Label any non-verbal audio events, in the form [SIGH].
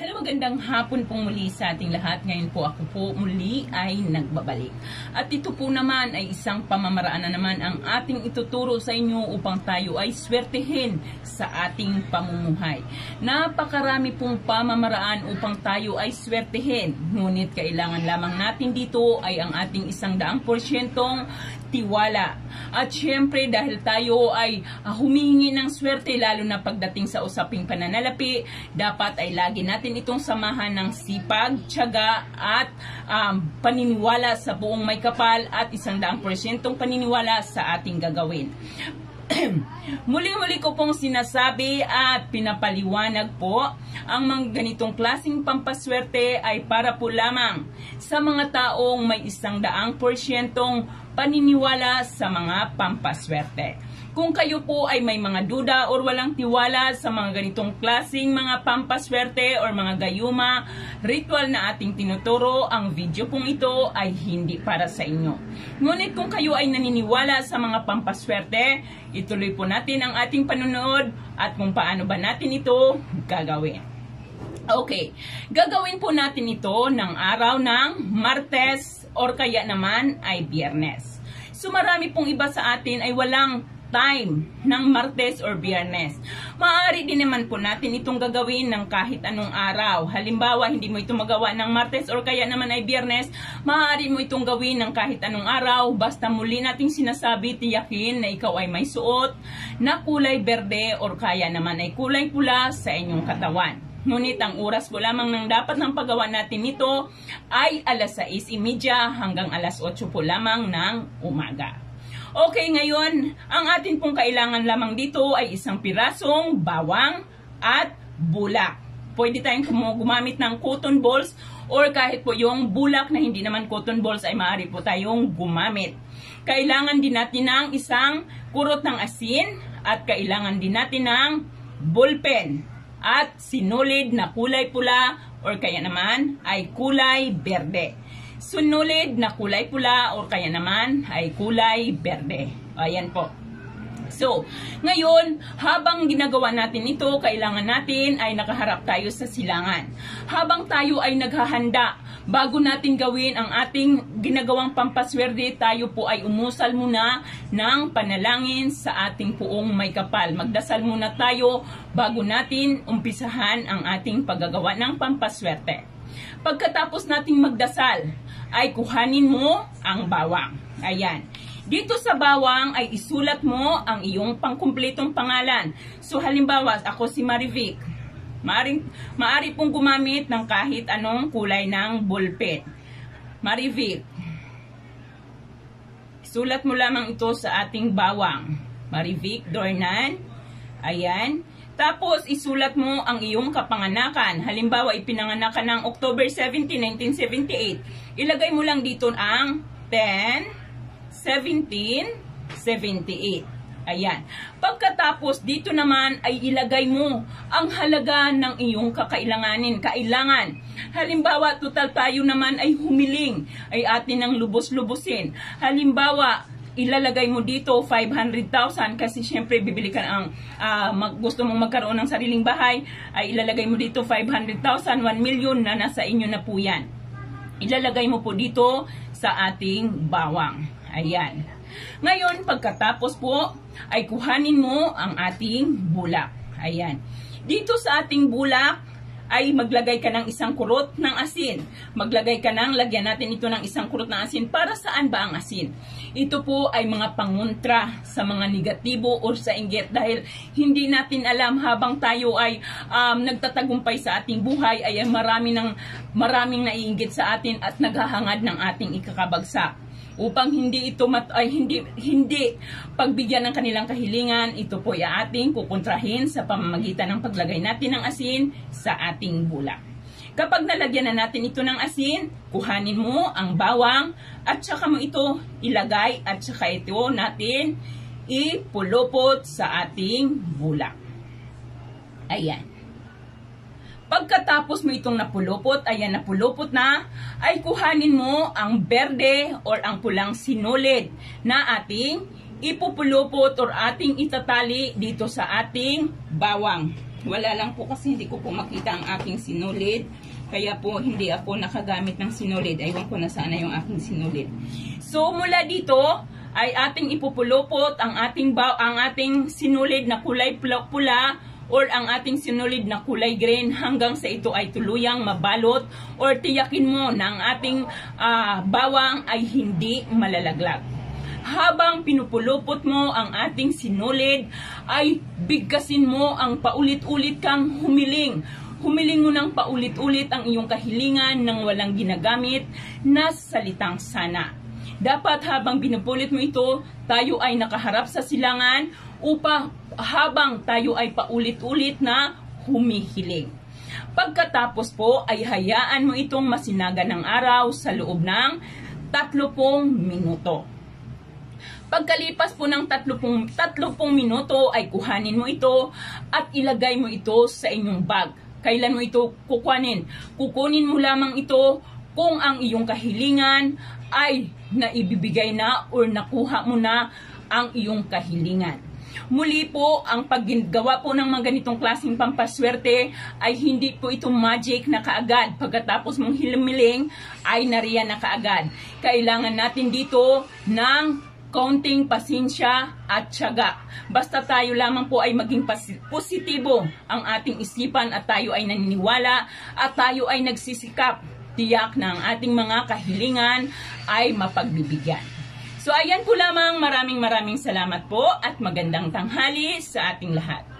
Hello, magandang hapon pong muli sa ating lahat. Ngayon po ako po muli ay nagbabalik. At ito po naman ay isang pamamaraan na naman ang ating ituturo sa inyo upang tayo ay swertehin sa ating pamumuhay. Napakarami pong pamamaraan upang tayo ay swertehin. Ngunit kailangan lamang natin dito ay ang ating isang daang porsyentong tiwala. At syempre dahil tayo ay uh, humihingi ng swerte lalo na pagdating sa usaping pananalapi, dapat ay lagi natin itong samahan ng sipag, tiyaga at um, paniniwala sa buong may kapal at isang daang porsyentong paniniwala sa ating gagawin. [CLEARS THROAT] Muli-muli ko pong sinasabi at pinapaliwanag po ang mga ganitong klasing pampaswerte ay para po lamang sa mga taong may isang daang porsyentong paniniwala sa mga pampaswerte. Kung kayo po ay may mga duda or walang tiwala sa mga ganitong klasing mga pampaswerte or mga gayuma, ritual na ating tinuturo, ang video pong ito ay hindi para sa inyo. Ngunit kung kayo ay naniniwala sa mga pampaswerte, ituloy po natin ang ating panunood at kung paano ba natin ito gagawin. Okay, gagawin po natin ito ng araw ng Martes or kaya naman ay Biyernes. So marami pong iba sa atin ay walang time ng Martes or Biyernes. Maaari din naman po natin itong gagawin ng kahit anong araw. Halimbawa, hindi mo ito magawa ng Martes or kaya naman ay Biyernes, maaari mo itong gawin ng kahit anong araw. Basta muli nating sinasabi, tiyakin na ikaw ay may suot na kulay berde or kaya naman ay kulay pula sa inyong katawan. Ngunit ang oras po lamang ng dapat ng paggawa natin nito ay alas 6.30 hanggang alas 8 po lamang ng umaga. Okay, ngayon, ang atin pong kailangan lamang dito ay isang pirasong bawang at bulak. Pwede tayong gumamit ng cotton balls or kahit po yung bulak na hindi naman cotton balls ay maaari po tayong gumamit. Kailangan din natin ng isang kurot ng asin at kailangan din natin ng bullpen at sinulid na kulay pula or kaya naman ay kulay berde sunulid na kulay pula or kaya naman ay kulay berde. Ayan po. So, ngayon, habang ginagawa natin ito, kailangan natin ay nakaharap tayo sa silangan. Habang tayo ay naghahanda, bago natin gawin ang ating ginagawang pampaswerte, tayo po ay umusal muna ng panalangin sa ating puong may kapal. Magdasal muna tayo bago natin umpisahan ang ating paggagawa ng pampaswerte. Pagkatapos nating magdasal, ay kuhanin mo ang bawang. Ayan. Dito sa bawang ay isulat mo ang iyong pangkumpletong pangalan. So halimbawa, ako si Marivic. Maari, maari pong gumamit ng kahit anong kulay ng ballpen. Marivic. Sulat mo lamang ito sa ating bawang. Marivic Dornan. Ayan. Tapos, isulat mo ang iyong kapanganakan. Halimbawa, ipinanganak ka ng October 17, 1978. Ilagay mo lang dito ang 10, 17, 78. Ayan. Pagkatapos, dito naman ay ilagay mo ang halaga ng iyong kakailanganin. Kailangan. Halimbawa, total tayo naman ay humiling. Ay atin ang lubos-lubusin. Halimbawa, ilalagay mo dito 500,000 kasi syempre bibili ka ang uh, mag, gusto mong magkaroon ng sariling bahay ay ilalagay mo dito 500,000 1 million na nasa inyo na po yan. Ilalagay mo po dito sa ating bawang. Ayan. Ngayon pagkatapos po ay kuhanin mo ang ating bulak. Ayan. Dito sa ating bulak ay maglagay ka ng isang kurot ng asin. Maglagay ka ng, lagyan natin ito ng isang kurot ng asin. Para saan ba ang asin? Ito po ay mga panguntra sa mga negatibo o sa inggit dahil hindi natin alam habang tayo ay um, nagtatagumpay sa ating buhay ay marami ng, maraming naiinggit sa atin at naghahangad ng ating ikakabagsak upang hindi ito mat ay hindi hindi pagbigyan ng kanilang kahilingan ito po ay ating kukontrahin sa pamamagitan ng paglagay natin ng asin sa ating bulak Kapag nalagyan na natin ito ng asin, kuhanin mo ang bawang at saka mo ito ilagay at saka ito natin ipulupot sa ating bulak. Ayan. Pagkatapos mo itong napulupot, ayan napulupot na, ay kuhanin mo ang berde or ang pulang sinulid na ating ipupulupot or ating itatali dito sa ating bawang. Wala lang po kasi hindi ko po makita ang aking sinulid. Kaya po hindi ako nakagamit ng sinulid. Aywan ko na sana yung aking sinulid. So mula dito ay ating ipupulupot ang ating ba ang ating sinulid na kulay pula, pula or ang ating sinulid na kulay green hanggang sa ito ay tuluyang mabalot or tiyakin mo na ang ating ah, bawang ay hindi malalaglag habang pinupulupot mo ang ating sinulid, ay bigkasin mo ang paulit-ulit kang humiling. Humiling mo ng paulit-ulit ang iyong kahilingan ng walang ginagamit na salitang sana. Dapat habang binupulit mo ito, tayo ay nakaharap sa silangan upang habang tayo ay paulit-ulit na humihiling. Pagkatapos po ay hayaan mo itong masinaga ng araw sa loob ng 30 minuto. Pagkalipas po ng 30, 30 minuto ay kuhanin mo ito at ilagay mo ito sa inyong bag. Kailan mo ito kukunin? Kukunin mo lamang ito kung ang iyong kahilingan ay naibibigay na or nakuha mo na ang iyong kahilingan. Muli po, ang paggawa po ng mga ganitong klaseng pampaswerte ay hindi po ito magic na kaagad. Pagkatapos mong hilimiling ay nariyan na kaagad. Kailangan natin dito ng kaunting pasensya at tiyaga. Basta tayo lamang po ay maging positibo ang ating isipan at tayo ay naniniwala at tayo ay nagsisikap tiyak na ang ating mga kahilingan ay mapagbibigyan. So ayan po lamang maraming maraming salamat po at magandang tanghali sa ating lahat.